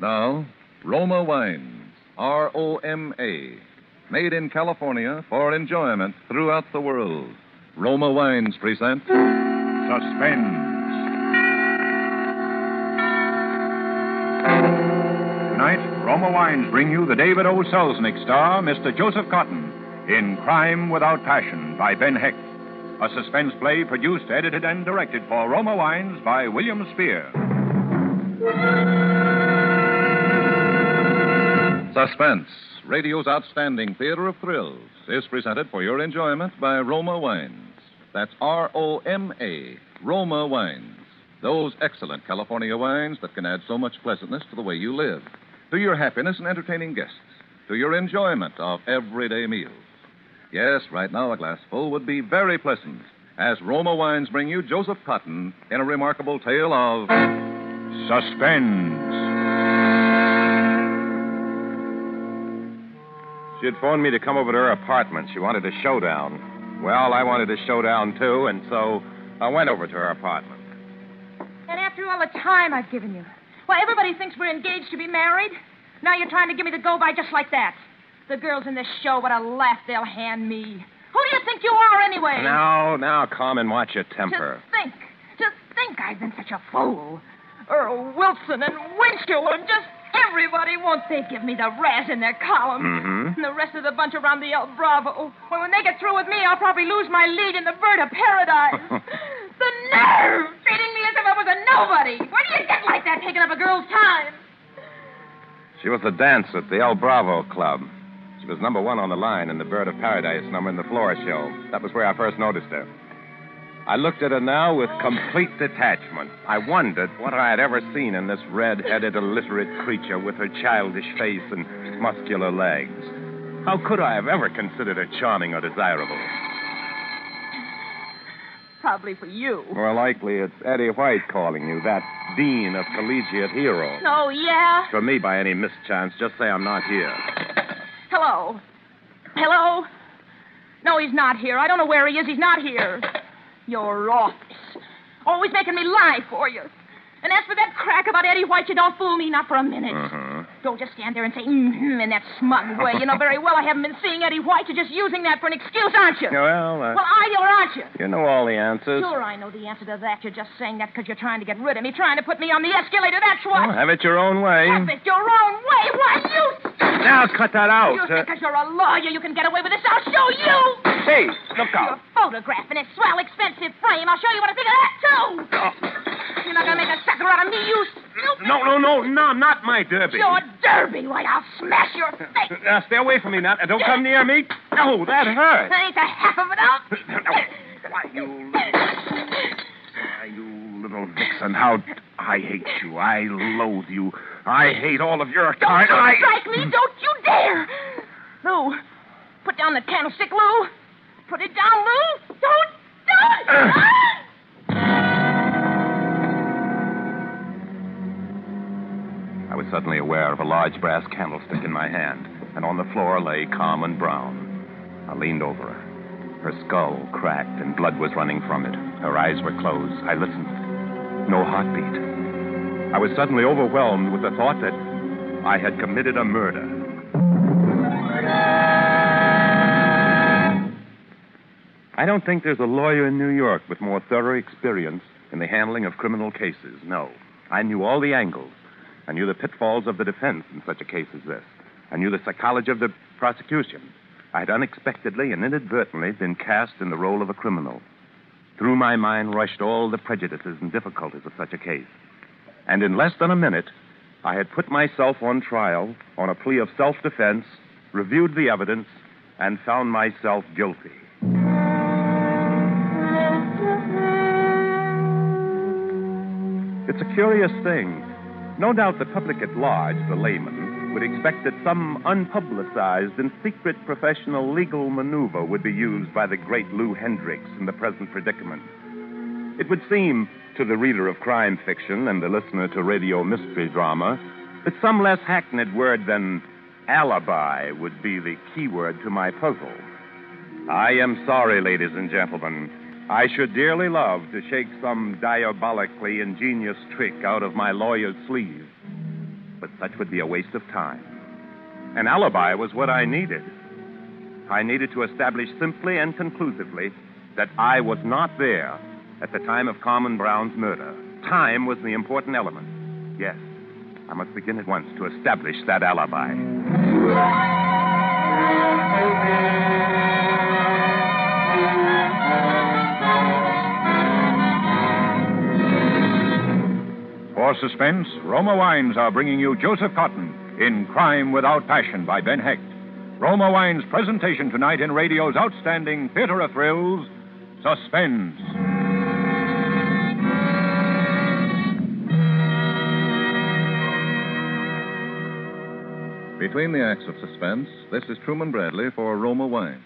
Now, Roma Wines, R O M A, made in California for enjoyment throughout the world. Roma Wines present Suspense. Tonight, Roma Wines bring you the David O. Selznick star, Mr. Joseph Cotten, in Crime Without Passion by Ben Hecht. A suspense play produced, edited, and directed for Roma Wines by William Spier. Suspense, radio's outstanding theater of thrills, is presented for your enjoyment by Roma Wines. That's R O M A, Roma Wines. Those excellent California wines that can add so much pleasantness to the way you live, to your happiness in entertaining guests, to your enjoyment of everyday meals. Yes, right now a glassful would be very pleasant as Roma Wines bring you Joseph Cotten in a remarkable tale of Suspense. She had phoned me to come over to her apartment. She wanted a showdown. Well, I wanted a showdown, too, and so I went over to her apartment. And after all the time I've given you. Well, everybody thinks we're engaged to be married. Now you're trying to give me the go by just like that. The girls in this show, what a laugh they'll hand me. Who do you think you are, anyway? Now, now, calm and watch your temper. To think, to think I've been such a fool. Earl Wilson and Winchell and just everybody won't they give me the razz in their column. Mm-hmm. And the rest of the bunch around the El Bravo. Well, when they get through with me, I'll probably lose my lead in the bird of paradise. the nerve! Treating me as if I was a nobody. Where do you get like that taking up a girl's time? She was a dancer at the El Bravo Club. She was number one on the line in the Bird of Paradise number in the floor show. That was where I first noticed her. I looked at her now with complete detachment. I wondered what I had ever seen in this red-headed, illiterate creature with her childish face and muscular legs. How could I have ever considered her charming or desirable? Probably for you. More likely it's Eddie White calling you, that dean of collegiate heroes. Oh, yeah? For me, by any mischance, just say I'm not here. Hello? Hello? No, he's not here. I don't know where he is. He's not here. Your office. Always making me lie for you. And as for that crack about Eddie White, you don't fool me, not for a minute. Uh-huh. Don't just stand there and say, mm-hmm, in that smug way. You know very well I haven't been seeing Eddie White. You're just using that for an excuse, aren't you? Well, uh, Well, are you or aren't you? you know all the answers. Sure, I know the answer to that. You're just saying that because you're trying to get rid of me, trying to put me on the escalator. That's what. Well, have it your own way. Have it your own way. Why, you... Now, cut that out. You think because you're a lawyer you can get away with this? I'll show you. hey, look Your out. photograph in a swell, expensive frame. I'll show you what I think of that, too. You're not going to make a sucker out of me, you stupid... No, no, no, no, not my derby. Your derby. Why, I'll smash your face. Now, stay away from me now. Don't come near me. No, that hurt. That ain't the half of it out. Why, you little... Why, you little vixen, how... I hate you. I loathe you. I hate all of your kind. Don't I... strike me. Don't you dare. Lou, put down the candlestick, Lou. Put it down, Lou. Don't do it. Was suddenly aware of a large brass candlestick in my hand, and on the floor lay Carmen Brown. I leaned over her. Her skull cracked, and blood was running from it. Her eyes were closed. I listened. No heartbeat. I was suddenly overwhelmed with the thought that I had committed a murder. I don't think there's a lawyer in New York with more thorough experience in the handling of criminal cases. No. I knew all the angles. I knew the pitfalls of the defense in such a case as this. I knew the psychology of the prosecution. I had unexpectedly and inadvertently been cast in the role of a criminal. Through my mind rushed all the prejudices and difficulties of such a case. And in less than a minute, I had put myself on trial on a plea of self defense, reviewed the evidence, and found myself guilty. It's a curious thing. No doubt the public at large, the layman, would expect that some unpublicized and secret professional legal maneuver would be used by the great Lou Hendricks in the present predicament. It would seem to the reader of crime fiction and the listener to radio mystery drama that some less hackneyed word than alibi would be the key word to my puzzle. I am sorry, ladies and gentlemen. I should dearly love to shake some diabolically ingenious trick out of my lawyer's sleeve. but such would be a waste of time. An alibi was what I needed. I needed to establish simply and conclusively that I was not there at the time of Carmen Brown's murder. Time was the important element. Yes, I must begin at once to establish that alibi. For suspense, Roma Wines are bringing you Joseph Cotten in Crime Without Passion by Ben Hecht. Roma Wines' presentation tonight in radio's outstanding theater of thrills, Suspense. Between the acts of suspense, this is Truman Bradley for Roma Wine.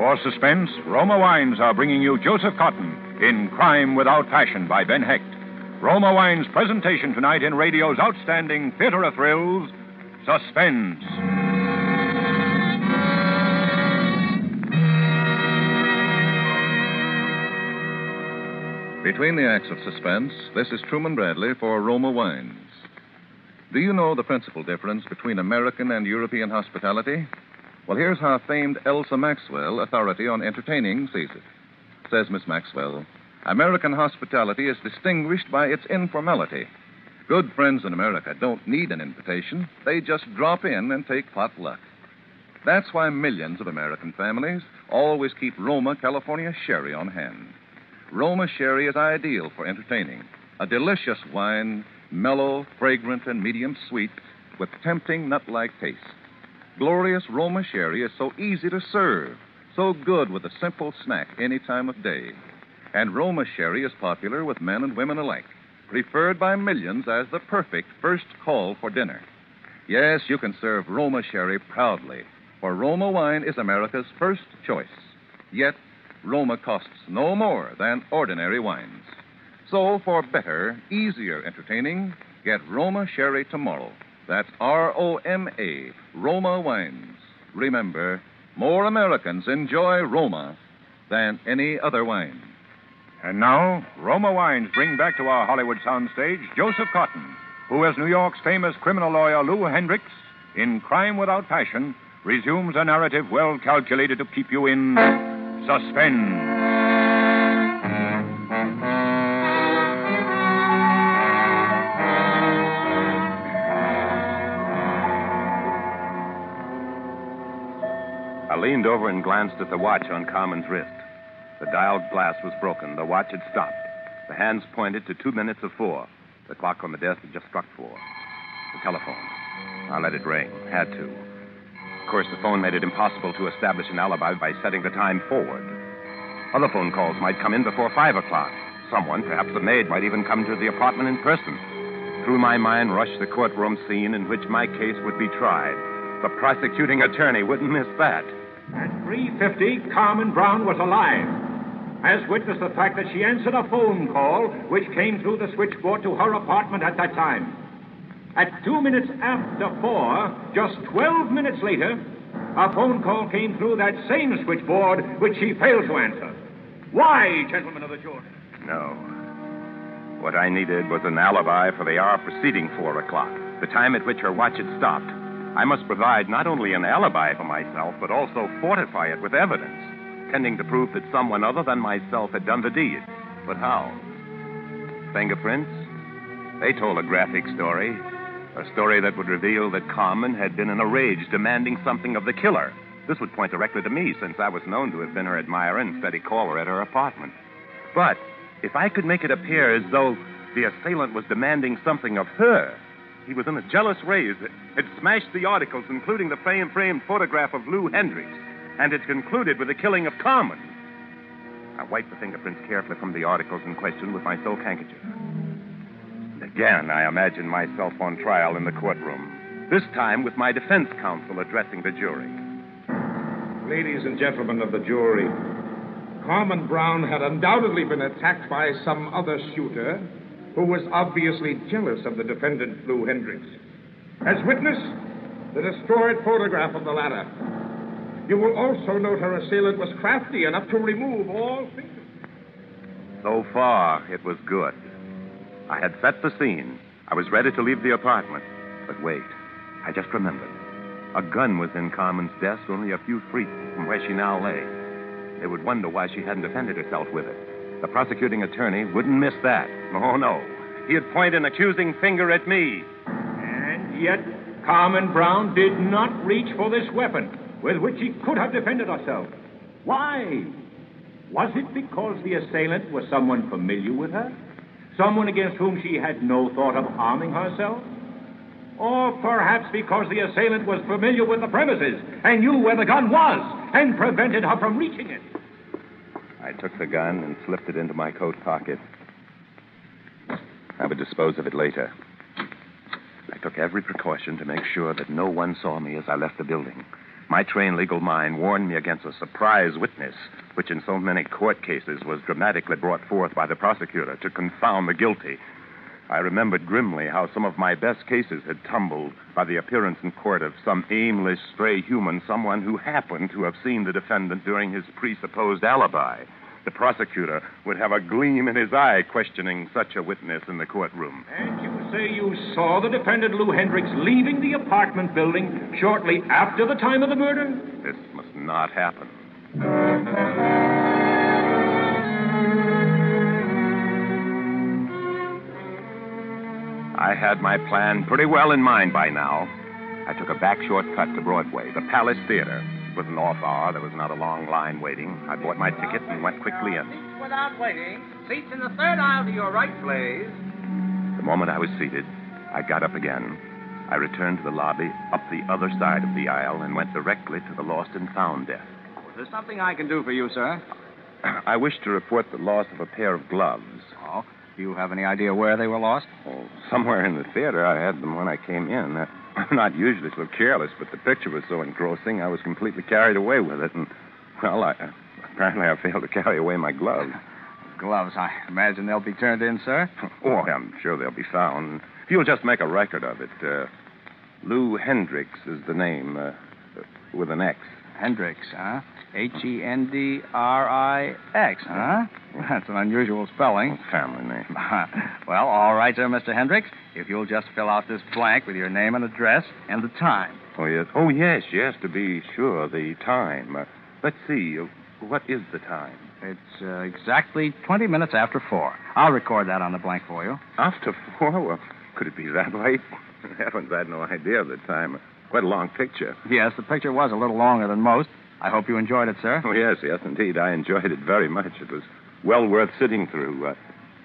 For suspense, Roma Wines are bringing you Joseph Cotten in Crime Without Passion by Ben Hecht. Roma Wines' presentation tonight in radio's outstanding theater of thrills, Suspense. Between the acts of suspense, this is Truman Bradley for Roma Wines. Do you know the principal difference between American and European hospitality? Well, here's how famed Elsa Maxwell, authority on entertaining, sees it. Says Miss Maxwell American hospitality is distinguished by its informality. Good friends in America don't need an invitation, they just drop in and take pot luck. That's why millions of American families always keep Roma, California sherry on hand. Roma sherry is ideal for entertaining. A delicious wine, mellow, fragrant, and medium sweet, with tempting nut like taste. Glorious Roma sherry is so easy to serve, so good with a simple snack any time of day. And Roma sherry is popular with men and women alike, preferred by millions as the perfect first call for dinner. Yes, you can serve Roma sherry proudly, for Roma wine is America's first choice. Yet, Roma costs no more than ordinary wines. So, for better, easier entertaining, get Roma Sherry tomorrow. That's R O M A, Roma Wines. Remember, more Americans enjoy Roma than any other wine. And now, Roma Wines bring back to our Hollywood soundstage Joseph Cotten, who, as New York's famous criminal lawyer Lou Hendricks, in Crime Without Passion, resumes a narrative well calculated to keep you in suspense. Leaned over and glanced at the watch on Carmen's wrist. The dialed glass was broken. The watch had stopped. The hands pointed to two minutes of four. The clock on the desk had just struck four. The telephone. I let it ring. Had to. Of course, the phone made it impossible to establish an alibi by setting the time forward. Other phone calls might come in before five o'clock. Someone, perhaps the maid, might even come to the apartment in person. Through my mind rushed the courtroom scene in which my case would be tried. The prosecuting attorney wouldn't miss that. At 3.50, Carmen Brown was alive. As witness the fact that she answered a phone call which came through the switchboard to her apartment at that time. At two minutes after four, just 12 minutes later, a phone call came through that same switchboard which she failed to answer. Why, gentlemen of the jury? No. What I needed was an alibi for the hour preceding four o'clock, the time at which her watch had stopped. I must provide not only an alibi for myself, but also fortify it with evidence, tending to prove that someone other than myself had done the deed. But how? Fingerprints? They told a graphic story. A story that would reveal that Carmen had been in a rage demanding something of the killer. This would point directly to me, since I was known to have been her admirer and steady caller at her apartment. But if I could make it appear as though the assailant was demanding something of her, he was in a jealous rage, had smashed the articles, including the frame framed photograph of Lou Hendricks, and had concluded with the killing of Carmen. I wiped the fingerprints carefully from the articles in question with my silk handkerchief. And again, I imagined myself on trial in the courtroom, this time with my defense counsel addressing the jury. Ladies and gentlemen of the jury, Carmen Brown had undoubtedly been attacked by some other shooter who was obviously jealous of the defendant, Lou Hendricks. As witness, the destroyed photograph of the latter. You will also note her assailant was crafty enough to remove all fingerprints. So far, it was good. I had set the scene. I was ready to leave the apartment. But wait, I just remembered. A gun was in Carmen's desk only a few feet from where she now lay. They would wonder why she hadn't defended herself with it. The prosecuting attorney wouldn't miss that. Oh, no. He'd point an accusing finger at me. And yet, Carmen Brown did not reach for this weapon with which she could have defended herself. Why? Was it because the assailant was someone familiar with her? Someone against whom she had no thought of harming herself? Or perhaps because the assailant was familiar with the premises and knew where the gun was and prevented her from reaching it? Took the gun and slipped it into my coat pocket. I would dispose of it later. I took every precaution to make sure that no one saw me as I left the building. My trained legal mind warned me against a surprise witness, which in so many court cases was dramatically brought forth by the prosecutor to confound the guilty. I remembered grimly how some of my best cases had tumbled by the appearance in court of some aimless stray human, someone who happened to have seen the defendant during his presupposed alibi. The prosecutor would have a gleam in his eye questioning such a witness in the courtroom. And you say you saw the defendant Lou Hendricks leaving the apartment building shortly after the time of the murder? This must not happen. I had my plan pretty well in mind by now. I took a back shortcut to Broadway, the Palace Theater. It was an off hour. There was not a long line waiting. I bought my ticket and went quickly in. Without waiting. Seats in the third aisle to your right, please. The moment I was seated, I got up again. I returned to the lobby, up the other side of the aisle, and went directly to the lost and found desk. Was there something I can do for you, sir? I wish to report the loss of a pair of gloves. Oh, do you have any idea where they were lost? Oh, somewhere in the theater. I had them when I came in. I'm not usually so careless, but the picture was so engrossing, I was completely carried away with it. And, well, I, apparently I failed to carry away my gloves. Gloves. I imagine they'll be turned in, sir. Oh, I'm sure they'll be found. If you'll just make a record of it, uh, Lou Hendricks is the name, uh, with an X. Hendricks, huh? H E N D R I X, huh? That's an unusual spelling. Family name. well, all right, sir, Mr. Hendricks. If you'll just fill out this blank with your name and address and the time. Oh, yes. Oh, yes, yes, to be sure, the time. Uh, let's see. Uh, what is the time? It's uh, exactly 20 minutes after 4. I'll record that on the blank for you. After four? Well, could it be that late? Heavens, I had no idea of the time. Quite a long picture. Yes, the picture was a little longer than most. I hope you enjoyed it, sir. Oh, yes, yes, indeed. I enjoyed it very much. It was well worth sitting through. Uh,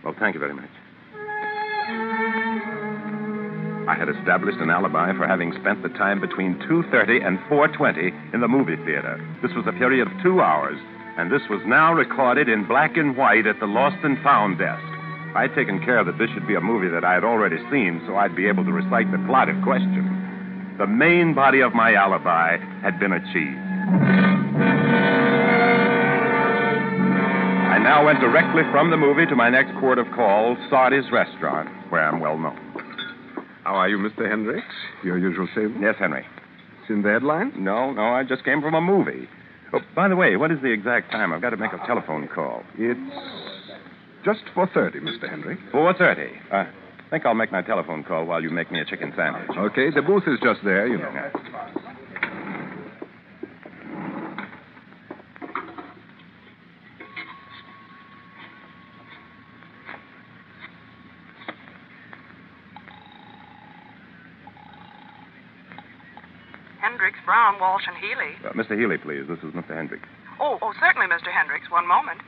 well, thank you very much. I had established an alibi for having spent the time between 2.30 and 4.20 in the movie theater. This was a period of two hours, and this was now recorded in black and white at the Lost and Found desk. I'd taken care that this should be a movie that I had already seen, so I'd be able to recite the plot if questioned. The main body of my alibi had been achieved. I now went directly from the movie to my next port of call, Sardi's Restaurant, where I'm well known. How are you, Mr. Hendricks? Your usual salesman? Yes, Henry. It's in the headline? No, no, I just came from a movie. Oh, by the way, what is the exact time? I've got to make a telephone call. It's just 4.30, Mr. Hendricks. 4.30. Uh, I think I'll make my telephone call while you make me a chicken sandwich. Okay, the booth is just there, you know. Hendricks, Brown, Walsh, and Healy. Uh, Mr. Healy, please. This is Mr. Hendricks. Oh, oh, certainly, Mr. Hendricks. One moment.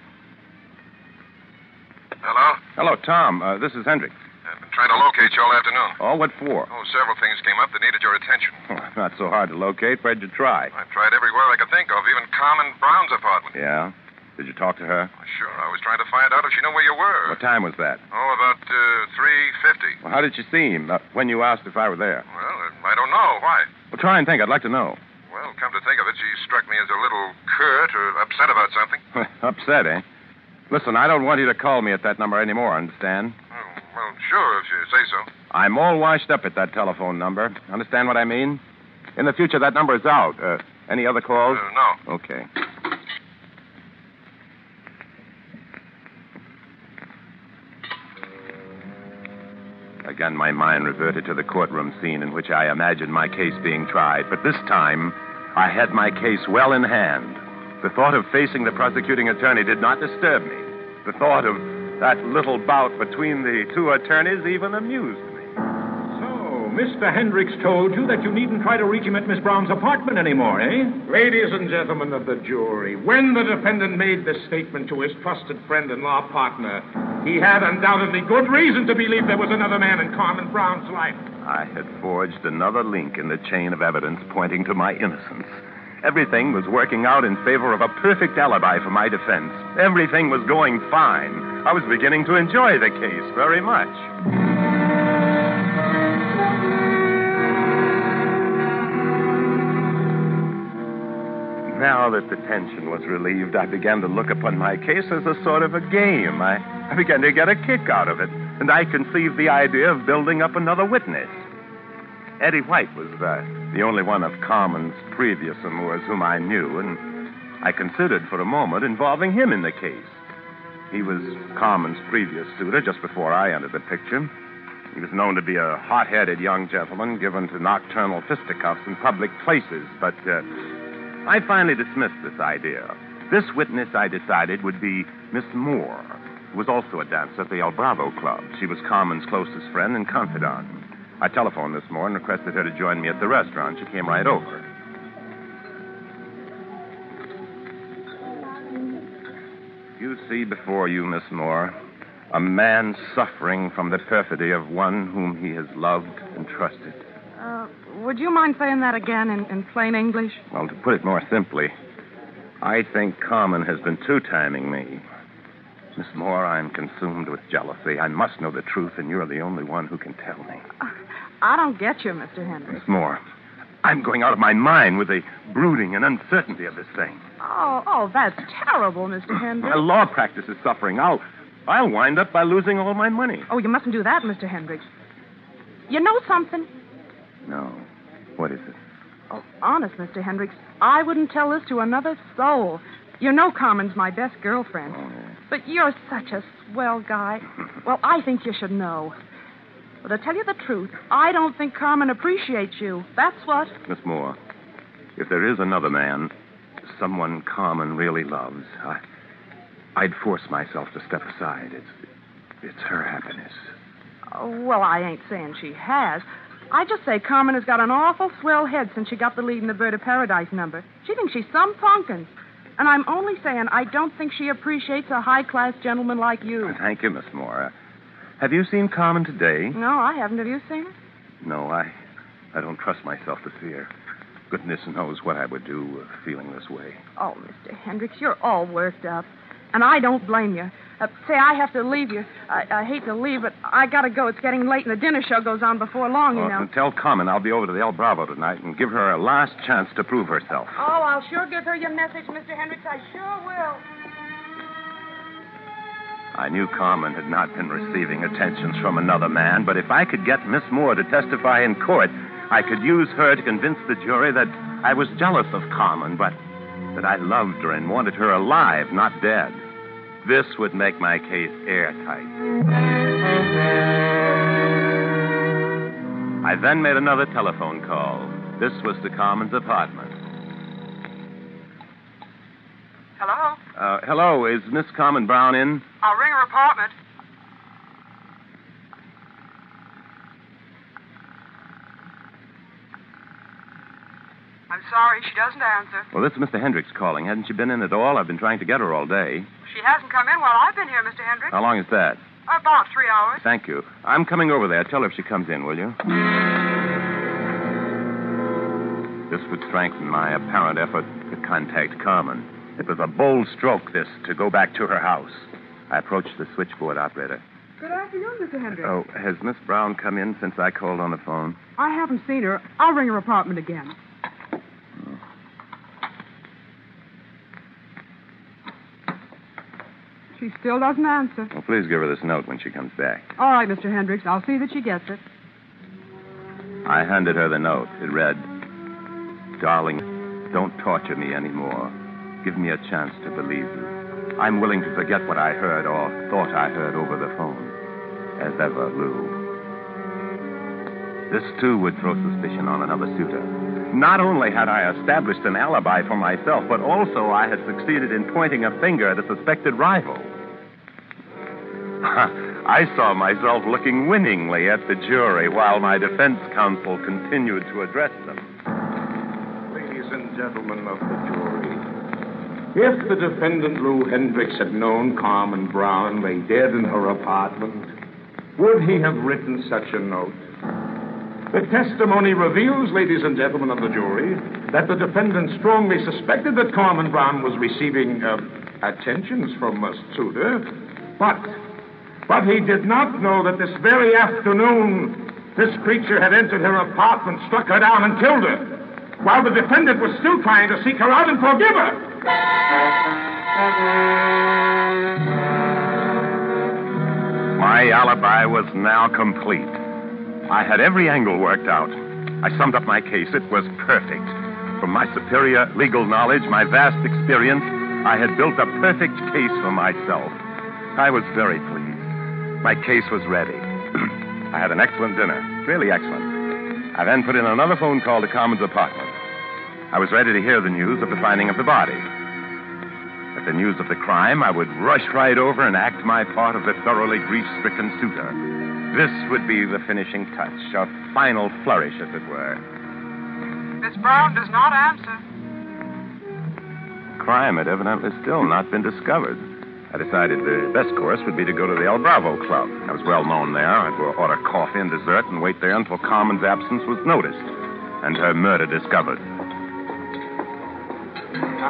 Hello? Hello, Tom. Uh, this is Hendricks. I've been trying to locate you all afternoon. Oh, what for? Oh, several things came up that needed your attention. Oh, not so hard to locate. Where'd you try? I've tried everywhere I could think of, even Carmen Brown's apartment. Yeah? Did you talk to her? Sure, I was trying to find out if she knew where you were. What time was that? Oh, about uh, 3.50. Well, how did she seem uh, when you asked if I were there? Well, uh, I don't know. Why? Well, try and think. I'd like to know. Well, come to think of it, she struck me as a little curt or upset about something. Upset, eh? Listen, I don't want you to call me at that number anymore, understand? Well, sure, if you say so. I'm all washed up at that telephone number. Understand what I mean? In the future, that number is out. Uh, any other calls? Uh, no. Okay. Again, my mind reverted to the courtroom scene in which I imagined my case being tried, but this time I had my case well in hand. The thought of facing the prosecuting attorney did not disturb me. The thought of that little bout between the two attorneys even amused me. So, Mr. Hendricks told you that you needn't try to reach him at Miss Brown's apartment anymore, eh? Ladies and gentlemen of the jury, when the defendant made this statement to his trusted friend and law partner, he had undoubtedly good reason to believe there was another man in Carmen Brown's life. I had forged another link in the chain of evidence pointing to my innocence. Everything was working out in favor of a perfect alibi for my defense. Everything was going fine. I was beginning to enjoy the case very much. Now that the tension was relieved, I began to look upon my case as a sort of a game. I, I began to get a kick out of it, and I conceived the idea of building up another witness. Eddie White was uh, the only one of Carmen's previous amours whom I knew, and I considered for a moment involving him in the case. He was Carmen's previous suitor just before I entered the picture. He was known to be a hot headed young gentleman given to nocturnal fisticuffs in public places, but uh, I finally dismissed this idea. This witness, I decided, would be Miss Moore, who was also a dancer at the El Bravo Club. She was Carmen's closest friend and confidant. I telephoned this morning and requested her to join me at the restaurant. She came right over. You see before you, Miss Moore, a man suffering from the perfidy of one whom he has loved and trusted. Uh, would you mind saying that again in, in plain English? Well, to put it more simply, I think Carmen has been two-timing me. Miss Moore, I'm consumed with jealousy. I must know the truth, and you're the only one who can tell me. I don't get you, Mr. Henry. Miss Moore, I'm going out of my mind with the brooding and uncertainty of this thing. Oh, oh, that's terrible, Mr. Hendricks. My law practice is suffering. I'll, I'll wind up by losing all my money. Oh, you mustn't do that, Mr. Hendricks. You know something? No. What is it? Oh, honest, Mr. Hendricks, I wouldn't tell this to another soul. You know Carmen's my best girlfriend. Oh. But you're such a swell guy. Well, I think you should know. But to tell you the truth, I don't think Carmen appreciates you. That's what. Miss Moore, if there is another man, someone Carmen really loves, I, I'd force myself to step aside. It's, it's her happiness. Oh, well, I ain't saying she has. I just say Carmen has got an awful swell head since she got the lead in the Bird of Paradise number. She thinks she's some pumpkin. And I'm only saying I don't think she appreciates a high class gentleman like you. Thank you, Miss Moore. Have you seen Carmen today? No, I haven't. Have you seen her? No, I, I don't trust myself to see her. Goodness knows what I would do uh, feeling this way. Oh, Mr. Hendricks, you're all worked up. And I don't blame you. Uh, say, I have to leave you. I, I hate to leave, but I gotta go. It's getting late, and the dinner show goes on before long, you know. Tell Carmen I'll be over to the El Bravo tonight and give her a last chance to prove herself. Oh, I'll sure give her your message, Mr. Hendricks. I sure will. I knew Carmen had not been receiving attentions from another man, but if I could get Miss Moore to testify in court, I could use her to convince the jury that I was jealous of Carmen, but that I loved her and wanted her alive, not dead. This would make my case airtight. I then made another telephone call. This was to Carmen's apartment. Hello? Uh, hello, is Miss Carmen Brown in? I'll ring her apartment. I'm sorry, she doesn't answer. Well, this is Mr. Hendricks calling. Hasn't she been in at all? I've been trying to get her all day. She hasn't come in while I've been here, Mr. Hendricks. How long is that? About three hours. Thank you. I'm coming over there. Tell her if she comes in, will you? This would strengthen my apparent effort to contact Carmen. It was a bold stroke, this, to go back to her house. I approached the switchboard operator. Good afternoon, Mr. Hendricks. Oh, has Miss Brown come in since I called on the phone? I haven't seen her. I'll ring her apartment again. She still doesn't answer. Well, please give her this note when she comes back. All right, Mr. Hendricks. I'll see that she gets it. I handed her the note. It read, Darling, don't torture me anymore. Give me a chance to believe you. I'm willing to forget what I heard or thought I heard over the phone. As ever, Lou. This, too, would throw suspicion on another suitor. Not only had I established an alibi for myself, but also I had succeeded in pointing a finger at a suspected rival. I saw myself looking winningly at the jury while my defense counsel continued to address them. Ladies and gentlemen of the jury, if the defendant Lou Hendricks had known Carmen Brown lay dead in her apartment, would he have written such a note? The testimony reveals, ladies and gentlemen of the jury, that the defendant strongly suspected that Carmen Brown was receiving uh, attentions from a suitor, but but he did not know that this very afternoon this creature had entered her apartment, struck her down, and killed her, while the defendant was still trying to seek her out and forgive her. My alibi was now complete. I had every angle worked out. I summed up my case. It was perfect. From my superior legal knowledge, my vast experience, I had built a perfect case for myself. I was very pleased. My case was ready. I had an excellent dinner, really excellent. I then put in another phone call to Carmen's apartment. I was ready to hear the news of the finding of the body. At the news of the crime, I would rush right over and act my part of the thoroughly grief-stricken suitor. This would be the finishing touch, a final flourish, as it were. Miss Brown does not answer. Crime had evidently still not been discovered. I decided the best course would be to go to the El Bravo Club. I was well known there. I'd order coffee and dessert and wait there until Carmen's absence was noticed and her murder discovered.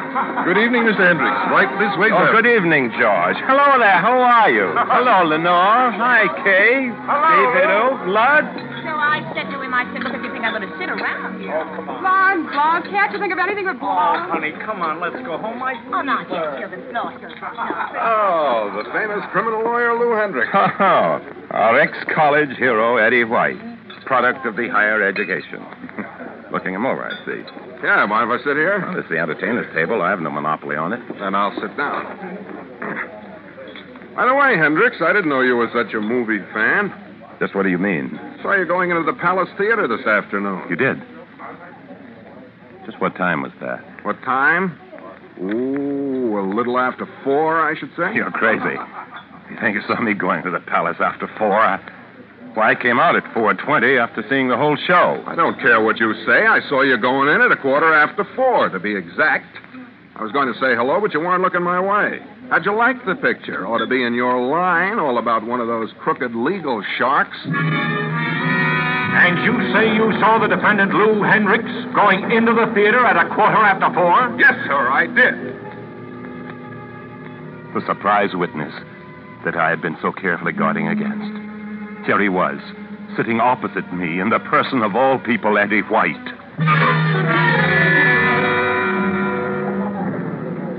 Good evening, Mr. Hendricks. Right this way, Oh, sir. good evening, George. Hello there. How are you? Hello, Lenore. Hi, Kay. David Oak. Lud. So I said to him, I said, look, if you think I'm going to sit around here. Oh, come on. Blonde, blonde, can't you think of anything but blonde? Oh, honey, come on, let's go home. I... Oh, no, here, here, the floor. Oh, the famous criminal lawyer Lou Hendricks. Oh, our ex-college hero, Eddie White, product of the higher education. Looking him over, I see. Yeah, mind if I sit here? Well, this is the entertainer's table. I have no monopoly on it. Then I'll sit down. By the way, Hendricks, I didn't know you were such a movie fan. Just what do you mean? Saw you going into the Palace Theater this afternoon. You did? Just what time was that? What time? Ooh, a little after four, I should say. You're crazy. You think you saw me going to the palace after four? I... Why, I came out at 4.20 after seeing the whole show. I don't care what you say. I saw you going in at a quarter after four, to be exact. I was going to say hello, but you weren't looking my way. How'd you like the picture? Ought to be in your line, all about one of those crooked legal sharks. And you say you saw the defendant Lou Hendricks going into the theater at a quarter after four? Yes, sir, I did. The surprise witness that I had been so carefully guarding against. Here he was, sitting opposite me in the person of all people, Eddie White.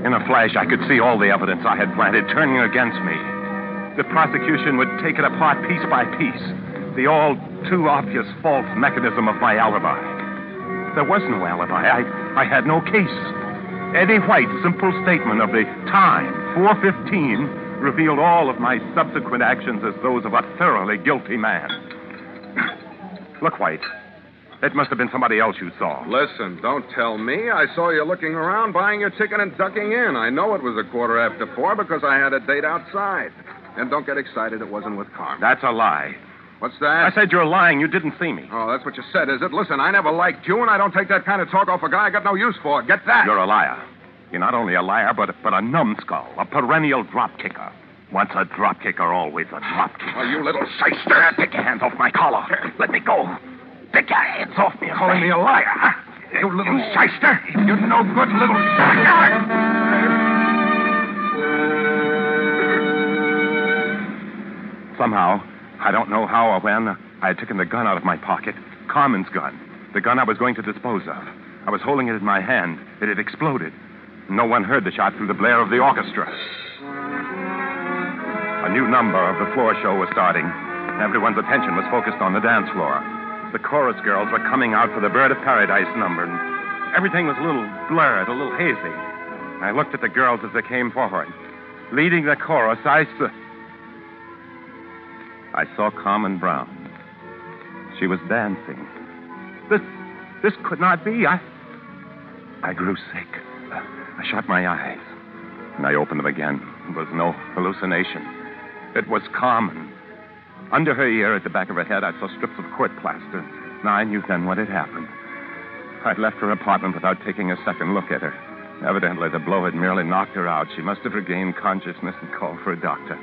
In a flash, I could see all the evidence I had planted turning against me. The prosecution would take it apart piece by piece. The all too obvious false mechanism of my alibi. There was no alibi. I, I had no case. Eddie White's simple statement of the time, 415, revealed all of my subsequent actions as those of a thoroughly guilty man. Look, White. It must have been somebody else you saw. Listen, don't tell me. I saw you looking around, buying your ticket, and ducking in. I know it was a quarter after four because I had a date outside. And don't get excited, it wasn't with Carmen. That's a lie. What's that? I said you're lying. You didn't see me. Oh, that's what you said, is it? Listen, I never liked you, and I don't take that kind of talk off a guy I got no use for. Get that? You're a liar. You're not only a liar, but, but a numbskull, a perennial drop kicker. Once a drop kicker, always a drop kicker. Oh, you little shyster. Ah, Take your hands off my collar. Let me go. Take your hands off me. Calling me a liar, huh? You little shyster. You no good little shyster. Somehow, I don't know how or when, I had taken the gun out of my pocket. Carmen's gun. The gun I was going to dispose of. I was holding it in my hand. It had exploded. No one heard the shot through the blare of the orchestra. A new number of the floor show was starting. Everyone's attention was focused on the dance floor. The chorus girls were coming out for the Bird of Paradise number, and everything was a little blurred, a little hazy. I looked at the girls as they came forward. Leading the chorus, I saw. I saw Carmen Brown. She was dancing. This, this could not be. I, I grew sick. I shut my eyes, and I opened them again. It was no hallucination. It was Carmen. Under her ear, at the back of her head, I saw strips of court plaster. Now I knew then what had happened. I'd left her apartment without taking a second look at her. Evidently, the blow had merely knocked her out. She must have regained consciousness and called for a doctor.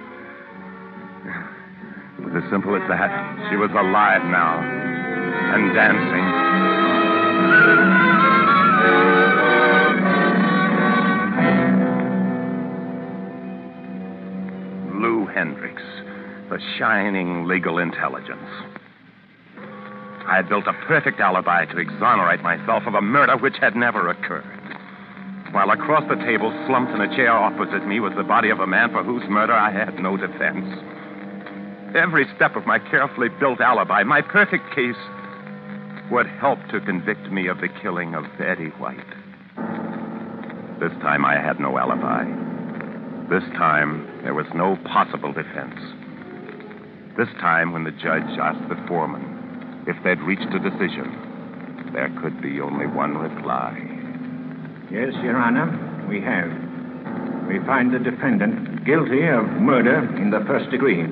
It was as simple as that. She was alive now and dancing. Hendricks, the shining legal intelligence. I had built a perfect alibi to exonerate myself of a murder which had never occurred. While across the table, slumped in a chair opposite me, was the body of a man for whose murder I had no defense. Every step of my carefully built alibi, my perfect case, would help to convict me of the killing of Eddie White. This time I had no alibi. This time there was no possible defense. This time, when the judge asked the foreman if they'd reached a decision, there could be only one reply. Yes, Your Honor, we have. We find the defendant guilty of murder in the first degree.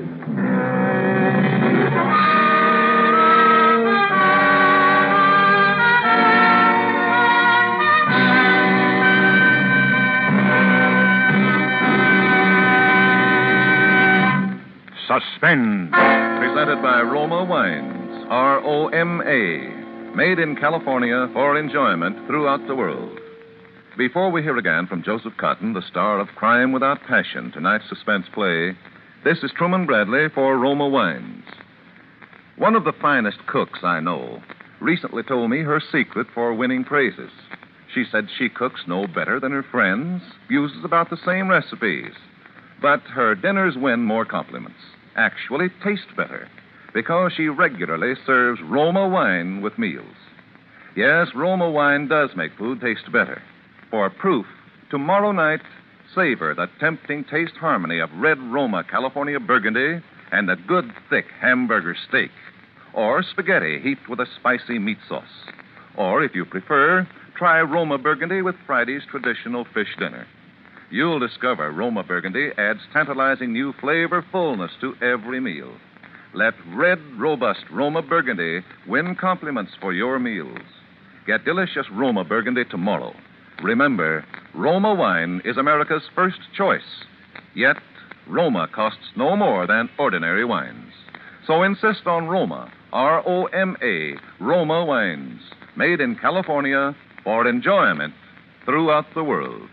Suspense. Presented by Roma Wines, R O M A, made in California for enjoyment throughout the world. Before we hear again from Joseph Cotten, the star of Crime Without Passion, tonight's suspense play, this is Truman Bradley for Roma Wines. One of the finest cooks I know recently told me her secret for winning praises. She said she cooks no better than her friends, uses about the same recipes, but her dinners win more compliments, actually taste better, because she regularly serves Roma wine with meals. Yes, Roma wine does make food taste better. For proof, tomorrow night, savor the tempting taste harmony of red Roma California Burgundy and a good thick hamburger steak, or spaghetti heaped with a spicy meat sauce. Or, if you prefer, try Roma Burgundy with Friday's traditional fish dinner. You'll discover Roma Burgundy adds tantalizing new flavor fullness to every meal. Let red, robust Roma Burgundy win compliments for your meals. Get delicious Roma Burgundy tomorrow. Remember, Roma wine is America's first choice. Yet, Roma costs no more than ordinary wines. So insist on Roma, R O M A, Roma wines, made in California for enjoyment throughout the world.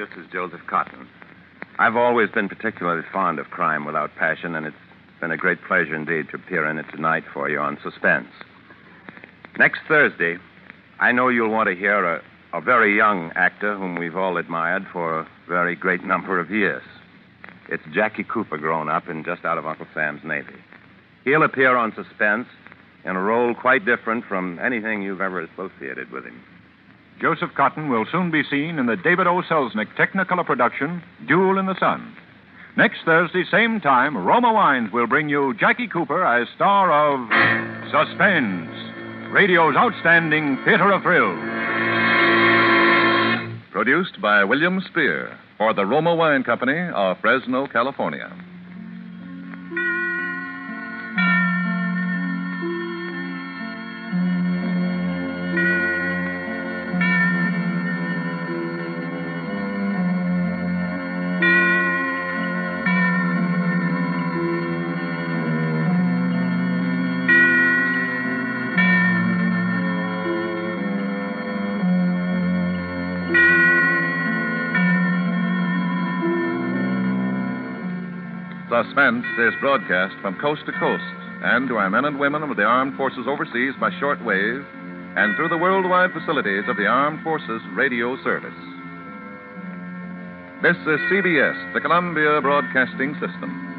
This is Joseph Cotten. I've always been particularly fond of crime without passion, and it's been a great pleasure indeed to appear in it tonight for you on Suspense. Next Thursday, I know you'll want to hear a, a very young actor whom we've all admired for a very great number of years. It's Jackie Cooper grown up and just out of Uncle Sam's Navy. He'll appear on Suspense in a role quite different from anything you've ever associated with him. Joseph Cotten will soon be seen in the David O. Selznick Technicolor production, Duel in the Sun. Next Thursday, same time, Roma Wines will bring you Jackie Cooper as star of Suspense, radio's outstanding theater of thrills. Produced by William Spier for the Roma Wine Company of Fresno, California. Suspense is broadcast from coast to coast and to our men and women of the armed forces overseas by shortwave and through the worldwide facilities of the Armed Forces Radio Service. This is CBS, the Columbia Broadcasting System.